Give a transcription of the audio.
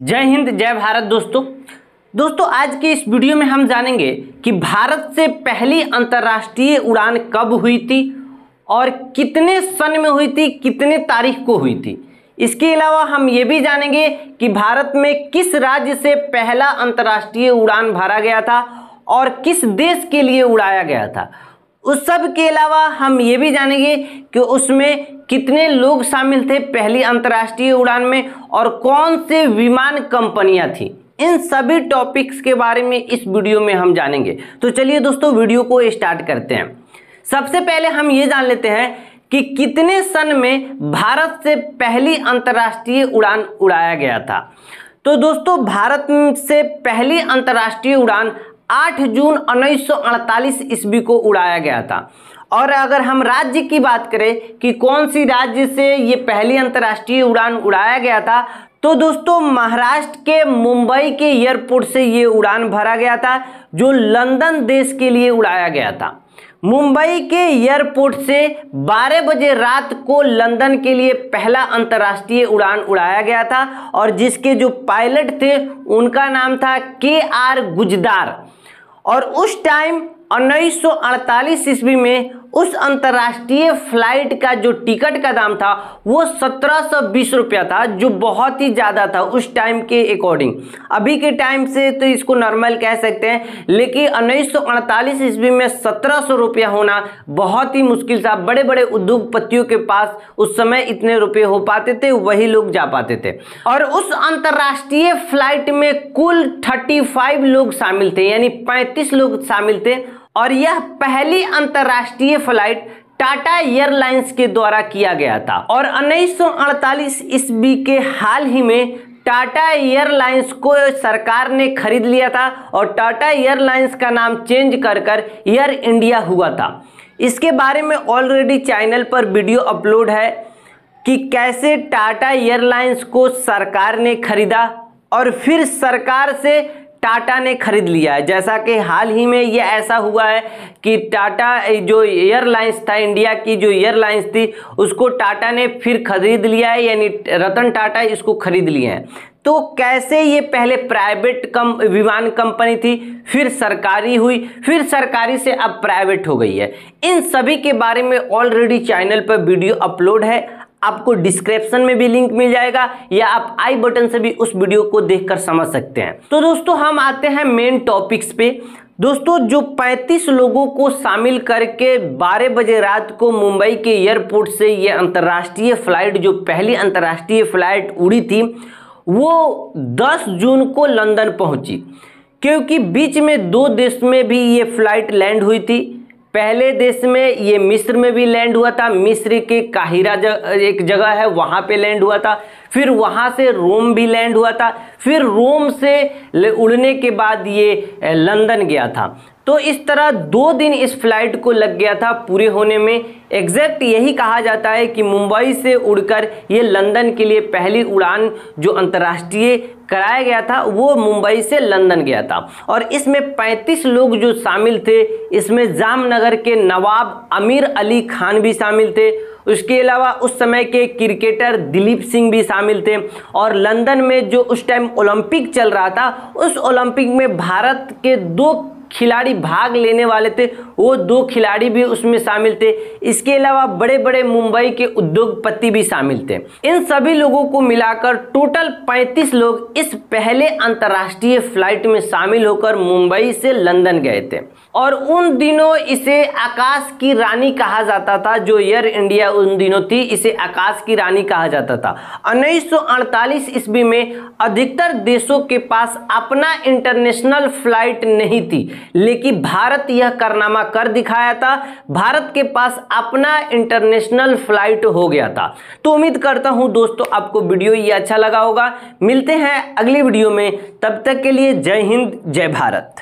जय हिंद, जय भारत दोस्तों। दोस्तों, आज के इस वीडियो में हम जानेंगे कि भारत से पहली अंतर्राष्ट्रीय उड़ान कब हुई थी और कितने सन में हुई थी, कितने तारीख को हुई थी। इसके अलावा हम ये भी जानेंगे कि भारत में किस राज्य से पहला अंतर्राष्ट्रीय उड़ान भरा गया था और किस देश के लिए उड़ाया गया था। उस सब के अलावा हम ये भी जानेंगे कि उसमें कितने लोग शामिल थे पहली अंतर्राष्ट्रीय उड़ान में और कौन से विमान कंपनियाँ थी? इन सभी टॉपिक्स के बारे में इस वीडियो में हम जानेंगे। तो चलिए दोस्तों, वीडियो को स्टार्ट करते हैं। सबसे पहले हम ये जान लेते हैं कि कितने सन में भारत से पहली अंतर्राष्ट्रीय उड़ान उड़ाया गया था। तो दोस्तों, भारत से पहली अंतर्राष्ट्रीय उड़ान 8 जून 1948 ईस्वी को उड़ाया गया था। और अगर हम राज्य की बात करें कि कौन सी राज्य से ये पहली अंतर्राष्ट्रीय उड़ान उड़ाया गया था तो दोस्तों महाराष्ट्र के मुंबई के एयरपोर्ट से ये उड़ान भरा गया था, जो लंदन देश के लिए उड़ाया गया था। मुंबई के एयरपोर्ट से 12 बजे रात को लंदन के लिए पहला अंतर्राष्ट्रीय उड़ान उड़ाया गया था और जिसके जो पायलट थे, उनका नाम था के आर गुजदार। और उस टाइम 1948 ईस्वी में उस अंतर्राष्ट्रीय फ़्लाइट का जो टिकट का दाम था, वो सत्रह सौ बीस रुपया था, जो बहुत ही ज़्यादा था उस टाइम के अकॉर्डिंग। अभी के टाइम से तो इसको नॉर्मल कह सकते हैं, लेकिन 1948 ईस्वी में सत्रह सौ रुपया होना बहुत ही मुश्किल था। बड़े बड़े उद्योगपतियों के पास उस समय इतने रुपये हो पाते थे, वही लोग जा पाते थे। और उस अंतर्राष्ट्रीय फ़्लाइट में कुल थर्टी लोग शामिल थे, यानी पैंतीस लोग शामिल थे और यह पहली अंतर्राष्ट्रीय फ़्लाइट टाटा एयरलाइंस के द्वारा किया गया था। और 1948 ईस्वी के हाल ही में टाटा एयरलाइंस को सरकार ने खरीद लिया था और टाटा एयरलाइंस का नाम चेंज कर कर एयर इंडिया हुआ था। इसके बारे में ऑलरेडी चैनल पर वीडियो अपलोड है कि कैसे टाटा एयरलाइंस को सरकार ने खरीदा और फिर सरकार से टाटा ने खरीद लिया है। जैसा कि हाल ही में ये ऐसा हुआ है कि टाटा जो एयरलाइंस था, इंडिया की जो एयरलाइंस थी, उसको टाटा ने फिर खरीद लिया है, यानी रतन टाटा इसको खरीद लिए हैं। तो कैसे ये पहले प्राइवेट कम, विमान कंपनी थी, फिर सरकारी हुई, फिर सरकारी से अब प्राइवेट हो गई है। इन सभी के बारे में ऑलरेडी चैनल पर वीडियो अपलोड है। आपको डिस्क्रिप्शन में भी लिंक मिल जाएगा या आप आई बटन से भी उस वीडियो को देखकर समझ सकते हैं। तो दोस्तों, हम आते हैं मेन टॉपिक्स पे। दोस्तों, जो 35 लोगों को शामिल करके 12 बजे रात को मुंबई के एयरपोर्ट से ये अंतर्राष्ट्रीय फ़्लाइट जो पहली अंतर्राष्ट्रीय फ़्लाइट उड़ी थी, वो 10 जून को लंदन पहुँची। क्योंकि बीच में दो देश में भी ये फ़्लाइट लैंड हुई थी। पहले देश में ये मिस्र में भी लैंड हुआ था। मिस्र के काहिरा जग, एक जगह है वहाँ पे लैंड हुआ था। फिर वहाँ से रोम भी लैंड हुआ था। फिर रोम से उड़ने के बाद ये लंदन गया था। तो इस तरह दो दिन इस फ़्लाइट को लग गया था पूरे होने में। एग्जैक्ट यही कहा जाता है कि मुंबई से उड़कर ये लंदन के लिए पहली उड़ान जो अंतर्राष्ट्रीय कराया गया था, वो मुंबई से लंदन गया था। और इसमें 35 लोग जो शामिल थे, इसमें जामनगर के नवाब अमीर अली खान भी शामिल थे। उसके अलावा उस समय के क्रिकेटर दिलीप सिंह भी शामिल थे। और लंदन में जो उस टाइम ओलंपिक चल रहा था, उस ओलंपिक में भारत के दो खिलाड़ी भाग लेने वाले थे, वो दो खिलाड़ी भी उसमें शामिल थे। इसके अलावा बड़े बड़े मुंबई के उद्योगपति भी शामिल थे। इन सभी लोगों को मिलाकर टोटल 35 लोग इस पहले अंतर्राष्ट्रीय फ़्लाइट में शामिल होकर मुंबई से लंदन गए थे। और उन दिनों इसे आकाश की रानी कहा जाता था, जो एयर इंडिया उन दिनों थी, इसे आकाश की रानी कहा जाता था। उन्नीस सौ अड़तालीस ईस्वी में अधिकतर देशों के पास अपना इंटरनेशनल फ़्लाइट नहीं थी लेकिन भारत यह कारनामा कर दिखाया था। भारत के पास अपना इंटरनेशनल फ़्लाइट हो गया था। तो उम्मीद करता हूँ दोस्तों आपको वीडियो ये अच्छा लगा होगा। मिलते हैं अगली वीडियो में। तब तक के लिए जय हिंद, जय भारत।